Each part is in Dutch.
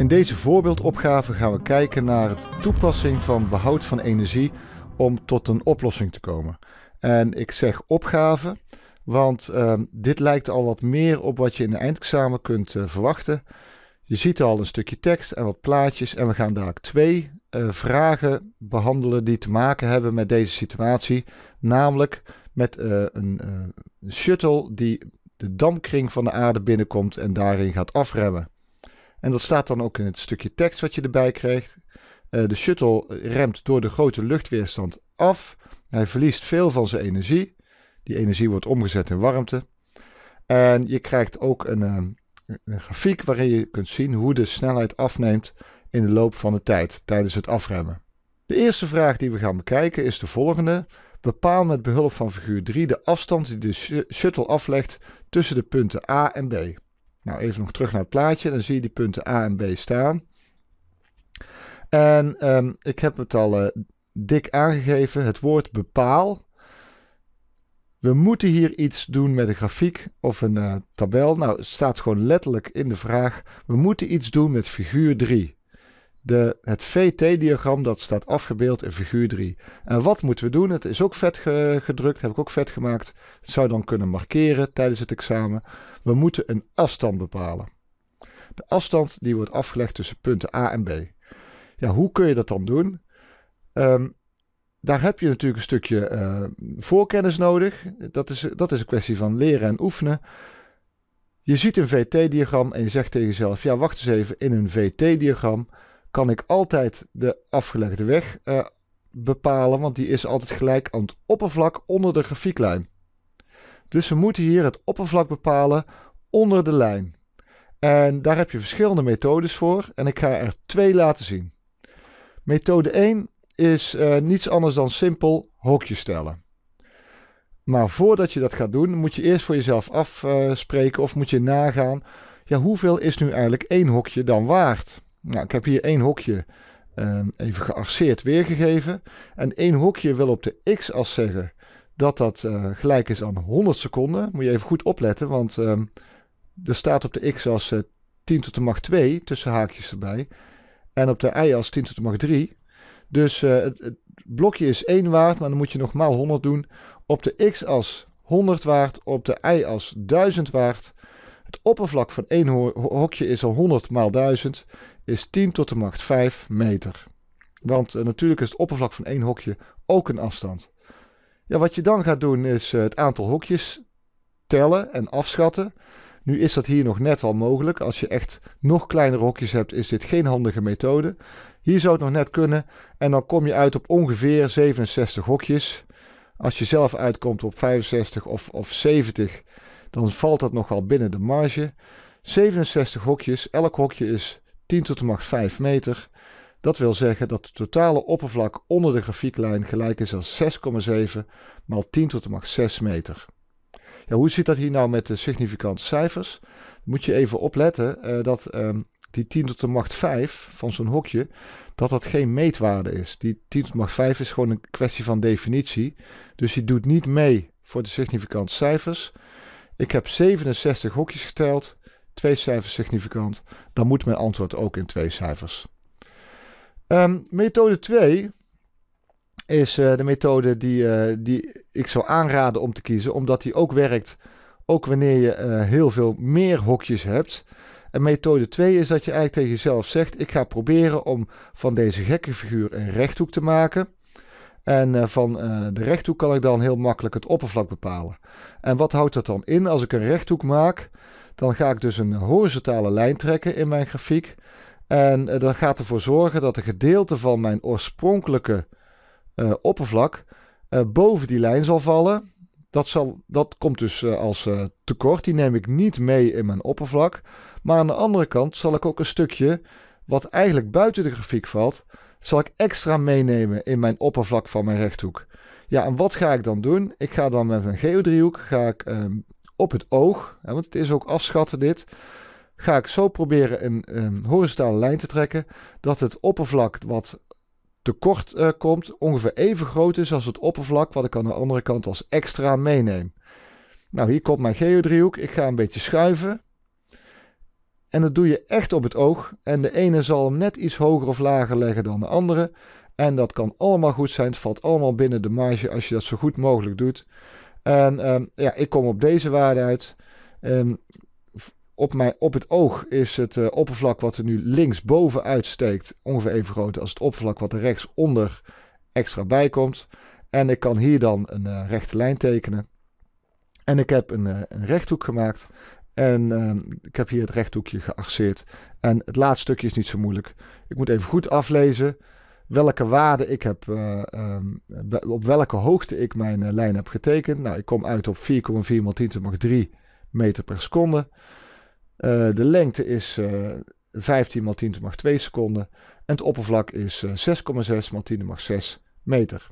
In deze voorbeeldopgave gaan we kijken naar de toepassing van behoud van energie om tot een oplossing te komen. En ik zeg opgave, want ehm, dit lijkt al wat meer op wat je in de eindexamen kunt uh, verwachten. Je ziet al een stukje tekst en wat plaatjes en we gaan daar twee uh, vragen behandelen die te maken hebben met deze situatie. Namelijk met uh, een shuttle die de dampkring van de aarde binnenkomt en daarin gaat afremmen. En dat staat dan ook in het stukje tekst wat je erbij krijgt. Uh, de shuttle remt door de grote luchtweerstand af. Hij verliest veel van zijn energie. Die energie wordt omgezet in warmte. En je krijgt ook een, een, eh, een grafiek waarin je kunt zien hoe de snelheid afneemt in de loop van de tijd tijdens het afremmen. De eerste vraag die we gaan bekijken is de volgende. Bepaal met behulp van figuur 3 de afstand die de shuttle aflegt tussen de punten A en B. Nou, even nog terug naar het plaatje. Dan zie je die punten A en B staan. En um, ik heb het al uh, dik aangegeven, het woord bepaal. We moeten hier iets doen met een grafiek of een uh, tabel. Nou, het staat gewoon letterlijk in de vraag. We moeten iets doen met figuur 3. De, het VT-diagram dat staat afgebeeld in figuur 3. En wat moeten we doen? Het is ook vet gedrukt, heb ik ook vet gemaakt. Het zou dan kunnen markeren tijdens het examen. We moeten een afstand bepalen. De afstand die wordt afgelegd tussen punten A en B. Ja, hoe kun je dat dan doen? Um, daar heb je natuurlijk een stukje uh, voorkennis nodig. Dat is, dat is een kwestie van leren en oefenen. Je ziet een VT-diagram en je zegt tegen jezelf: ja, wacht eens even, in een VT-diagram kan ik altijd de afgelegde weg uh, bepalen, want die is altijd gelijk aan het oppervlak onder de grafieklijn. Dus we moeten hier het oppervlak bepalen onder de lijn. En daar heb je verschillende methodes voor en ik ga er twee laten zien. Methode 1 is uh, niets anders dan simpel hokjes stellen. Maar voordat je dat gaat doen, moet je eerst voor jezelf afspreken of moet je nagaan, ja, hoeveel is nu eigenlijk één hokje dan waard? Nou, ik heb hier één hokje uh, even gearceerd weergegeven. En één hokje wil op de x-as zeggen dat dat uh, gelijk is aan 100 seconden. Moet je even goed opletten, want uh, er staat op de x-as 10 tot de macht 2 tussen haakjes erbij. En op de y-as 10 tot de macht 3. Dus uh, het, het, blokje is 1 waard, maar dan moet je nog maal 100 doen. Op de x-as 100 waard, op de y-as 1000 waard. Het oppervlak van één ho hokje is al 100 maal 1000 is 10 tot de macht 5 meter. Want uh, natuurlijk is het oppervlak van één hokje ook een afstand. Ja, wat je dan gaat doen is uh, het aantal hokjes tellen en afschatten. Nu is dat hier nog net wel mogelijk. Als je echt nog kleinere hokjes hebt, is dit geen handige methode. Hier zou het nog net kunnen. En dan kom je uit op ongeveer 67 hokjes. Als je zelf uitkomt op 65 of, of 70, dan valt dat nog wel binnen de marge. 67 hokjes, elk hokje is 10 tot de macht 5 meter. Dat wil zeggen dat het totale oppervlak onder de grafieklijn gelijk is aan 6,7 maal 10 tot de macht 6 meter. Ja, hoe zit dat hier nou met de significante cijfers? Moet je even opletten uh, dat um, die 10 tot de macht 5 van zo'n hokje, dat dat geen meetwaarde is. Die 10 tot de macht 5 is gewoon een kwestie van definitie. Dus die doet niet mee voor de significante cijfers. Ik heb 67 hokjes geteld twee cijfers significant, dan moet mijn antwoord ook in twee cijfers. Um, methode 2 is uh, de methode die, uh, die ik zou aanraden om te kiezen, omdat die ook werkt, ook wanneer je uh, heel veel meer hokjes hebt. En methode 2 is dat je eigenlijk tegen jezelf zegt: ik ga proberen om van deze gekke figuur een rechthoek te maken. En van de rechthoek kan ik dan heel makkelijk het oppervlak bepalen. En wat houdt dat dan in? Als ik een rechthoek maak, dan ga ik dus een horizontale lijn trekken in mijn grafiek. En uh, dat gaat ervoor zorgen dat een gedeelte van mijn oorspronkelijke uh, oppervlak uh, boven die lijn zal vallen. Dat, zal, dat komt dus als tekort. Die neem ik niet mee in mijn oppervlak. Maar aan de andere kant zal ik ook een stukje wat eigenlijk buiten de grafiek valt, zal ik extra meenemen in mijn oppervlak van mijn rechthoek. Ja, en wat ga ik dan doen? Ik ga dan met mijn geodriehoek ga ik, ehm, op het oog, hè, want het is ook afschatten dit, ga ik zo proberen een, horizontale lijn te trekken dat het oppervlak wat tekort uh, komt ongeveer even groot is als het oppervlak wat ik aan de andere kant als extra meeneem. Nou, hier komt mijn geodriehoek. Ik ga een beetje schuiven. En dat doe je echt op het oog. En de ene zal hem net iets hoger of lager leggen dan de andere. En dat kan allemaal goed zijn. Het valt allemaal binnen de marge als je dat zo goed mogelijk doet. En ehm, ja, ik kom op deze waarde uit. Um, op, mijn, op het oog is het uh, oppervlak wat er nu linksboven uitsteekt ongeveer even groot als het oppervlak wat er rechtsonder extra bij komt. En ik kan hier dan een uh, rechte lijn tekenen. En ik heb een, uh, een rechthoek gemaakt. En ehm, ik heb hier het rechthoekje gearceerd. En het laatste stukje is niet zo moeilijk. Ik moet even goed aflezen welke waarde ik heb, um, op welke hoogte ik mijn lijn heb getekend. Nou, ik kom uit op 4,4 x 10 to 3 meter per seconde. Uh, de lengte is uh, 15 x 10 to 2 seconden. En het oppervlak is 6,6 x 10 to 6 meter.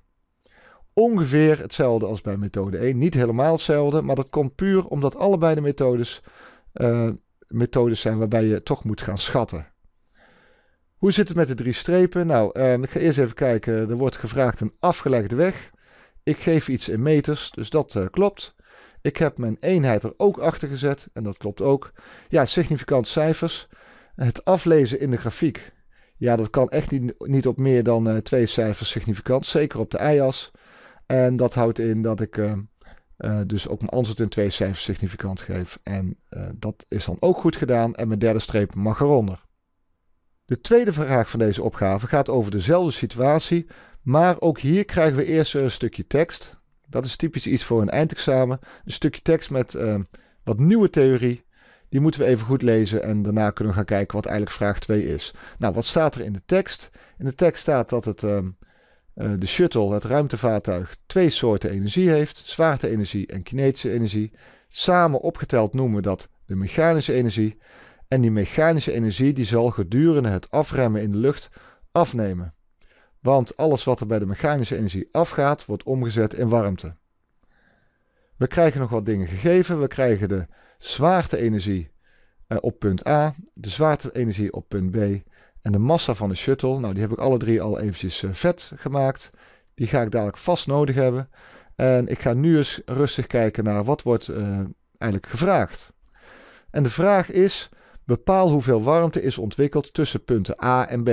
Ongeveer hetzelfde als bij methode 1. Niet helemaal hetzelfde, maar dat komt puur omdat allebei de methodes methodes zijn waarbij je toch moet gaan schatten. Hoe zit het met de drie strepen? Nou, uh, ik ga eerst even kijken. Er wordt gevraagd een afgelegde weg. Ik geef iets in meters, dus dat uh, klopt. Ik heb mijn eenheid er ook achter gezet en dat klopt ook. Ja, significante cijfers. Het aflezen in de grafiek. Ja, dat kan echt niet, niet op meer dan uh, twee cijfers significant. Zeker op de y-as. En dat houdt in dat ik uh, uh, dus ook mijn antwoord in twee cijfers significant geef. En dat is dan ook goed gedaan. En mijn derde streep mag eronder. De tweede vraag van deze opgave gaat over dezelfde situatie. Maar ook hier krijgen we eerst een stukje tekst. Dat is typisch iets voor een eindexamen. Een stukje tekst met uh, wat nieuwe theorie. Die moeten we even goed lezen en daarna kunnen we gaan kijken wat eigenlijk vraag 2 is. Nou, wat staat er in de tekst? In de tekst staat dat het, uh, uh, de shuttle, het ruimtevaartuig, twee soorten energie heeft. Zwaarte-energie en kinetische energie. Samen opgeteld noemen we dat de mechanische energie. En die mechanische energie die zal gedurende het afremmen in de lucht afnemen. Want alles wat er bij de mechanische energie afgaat, wordt omgezet in warmte. We krijgen nog wat dingen gegeven. We krijgen de zwaarte-energie uh, op punt A, de zwaarte-energie op punt B en de massa van de shuttle. Nou, die heb ik alle drie al eventjes uh, vet gemaakt. Die ga ik dadelijk vast nodig hebben. En ik ga nu eens rustig kijken naar wat wordt uh, eigenlijk gevraagd. En de vraag is, bepaal hoeveel warmte is ontwikkeld tussen punten A en B.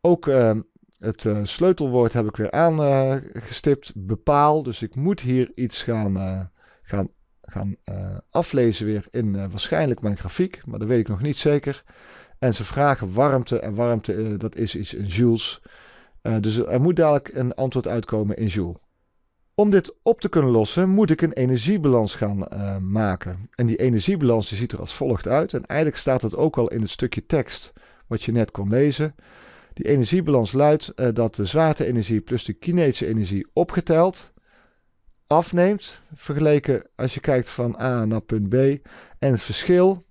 Ook uh, het uh, sleutelwoord heb ik weer aangestipt, uh, bepaal. Dus ik moet hier iets gaan, uh, gaan, gaan aflezen weer in waarschijnlijk mijn grafiek, maar dat weet ik nog niet zeker. En ze vragen warmte en warmte dat is iets in joules. dus er moet dadelijk een antwoord uitkomen in joule. Om dit op te kunnen lossen moet ik een energiebalans gaan maken. En die energiebalans die ziet er als volgt uit. En eigenlijk staat het ook al in het stukje tekst wat je net kon lezen. Die energiebalans luidt uh, dat de zwaarte-energie plus de kinetische energie opgeteld afneemt. Vergeleken als je kijkt van A naar punt B. En het verschil,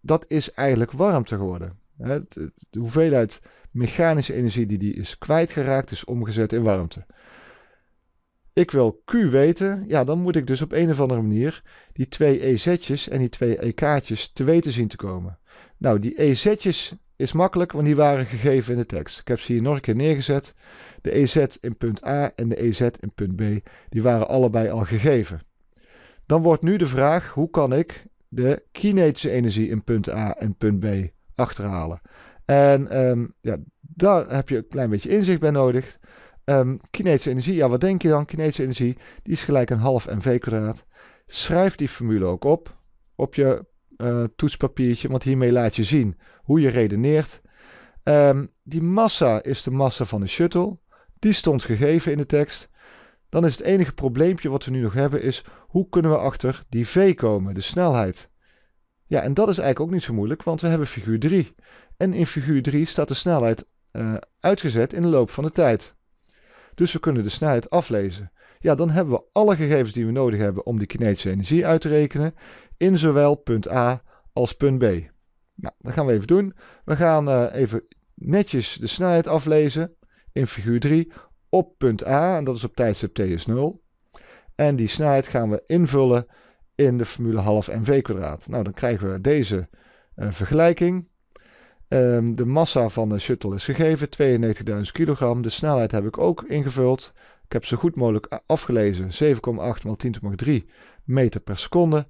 dat is eigenlijk warmte geworden. De hoeveelheid mechanische energie die die is kwijtgeraakt, is omgezet in warmte. Ik wil Q weten, ja, dan moet ik dus op een of andere manier die twee EZ'tjes en die twee EK'tjes te weten zien te komen. Nou, die EZ'tjes is makkelijk, want die waren gegeven in de tekst. Ik heb ze hier nog een keer neergezet. De EZ in punt A en de EZ in punt B, die waren allebei al gegeven. Dan wordt nu de vraag, hoe kan ik de kinetische energie in punt A en punt B achterhalen? En um, ja, daar heb je een klein beetje inzicht bij nodig. Kinetische energie, ja wat denk je dan? Kinetische energie, die is gelijk een half mv kwadraat. Schrijf die formule ook op, op je uh, toetspapiertje, want hiermee laat je zien hoe je redeneert. Um, die massa is de massa van de shuttle. Die stond gegeven in de tekst. Dan is het enige probleempje wat we nu nog hebben is hoe kunnen we achter die v komen, de snelheid. Ja, en dat is eigenlijk ook niet zo moeilijk, want we hebben figuur 3. En in figuur 3 staat de snelheid uh, uitgezet in de loop van de tijd. Dus we kunnen de snelheid aflezen. Ja, dan hebben we alle gegevens die we nodig hebben om die kinetische energie uit te rekenen in zowel punt A als punt B. Nou, dat gaan we even doen. We gaan uh, even netjes de snelheid aflezen in figuur 3 op punt A, en dat is op tijdstip t is 0. En die snelheid gaan we invullen in de formule half mv kwadraat. Nou, dan krijgen we deze uh, vergelijking. Um, de massa van de shuttle is gegeven, 92.000 kilogram. De snelheid heb ik ook ingevuld. Ik heb zo goed mogelijk afgelezen, 7,8 x 10 3 meter per seconde.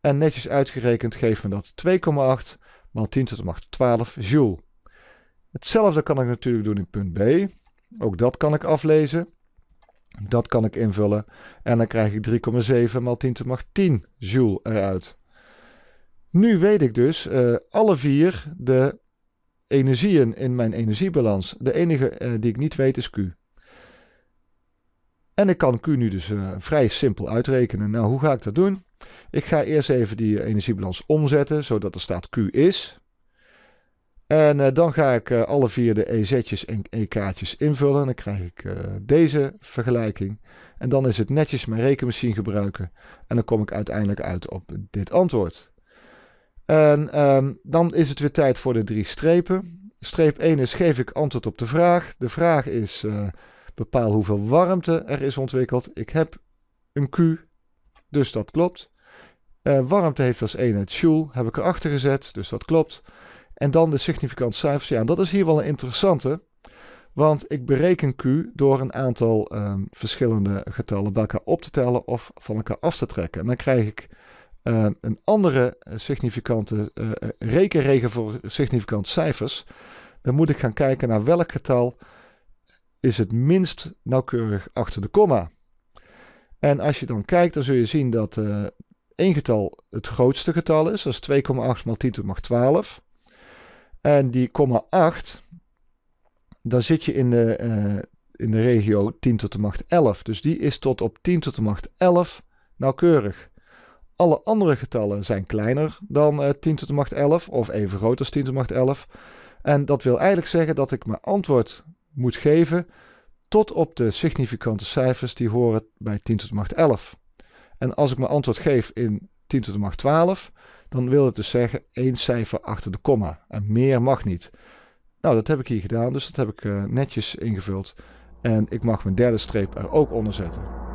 En netjes uitgerekend geeft me dat 2,8 maal 10 tot de macht 12 joule. Hetzelfde kan ik natuurlijk doen in punt B. Ook dat kan ik aflezen. Dat kan ik invullen. En dan krijg ik 3,7 maal 10 tot de macht 10 joule eruit. Nu weet ik dus uh, alle vier de energieën in mijn energiebalans. De enige uh, die ik niet weet is Q. En ik kan Q nu dus uh, vrij simpel uitrekenen. Nou, hoe ga ik dat doen? Ik ga eerst even die energiebalans omzetten, zodat er staat Q is. En uh, dan ga ik alle vier de EZ'tjes en EK'tjes invullen. En dan krijg ik deze vergelijking. En dan is het netjes mijn rekenmachine gebruiken. En dan kom ik uiteindelijk uit op dit antwoord. En um, dan is het weer tijd voor de drie strepen. Streep 1 is geef ik antwoord op de vraag. De vraag is bepaal hoeveel warmte er is ontwikkeld. Ik heb een Q, dus dat klopt. warmte heeft als eenheid joule, heb ik erachter gezet, dus dat klopt. En dan de significante cijfers. Ja, dat is hier wel een interessante. Want ik bereken Q door een aantal um, verschillende getallen bij elkaar op te tellen of van elkaar af te trekken. En dan krijg ik uh, een andere significante uh, rekenregel voor significante cijfers. Dan moet ik gaan kijken naar welk getal is het minst nauwkeurig achter de komma. En als je dan kijkt, dan zul je zien dat uh, één getal het grootste getal is. Dat is 2,8 maal 10 tot macht 12. En die komma 8, dan zit je in de, in de regio 10 tot de macht 11. Dus die is tot op 10 tot de macht 11 nauwkeurig. Alle andere getallen zijn kleiner dan uh, 10 tot de macht 11 of even groot als 10 tot de macht 11. En dat wil eigenlijk zeggen dat ik mijn antwoord moet geven tot op de significante cijfers die horen bij 10 tot de macht 11. En als ik mijn antwoord geef in 10 tot de macht 12, dan wil het dus zeggen één cijfer achter de komma. En meer mag niet. Nou, dat heb ik hier gedaan, dus dat heb ik uh, netjes ingevuld. En ik mag mijn derde streep er ook onder zetten.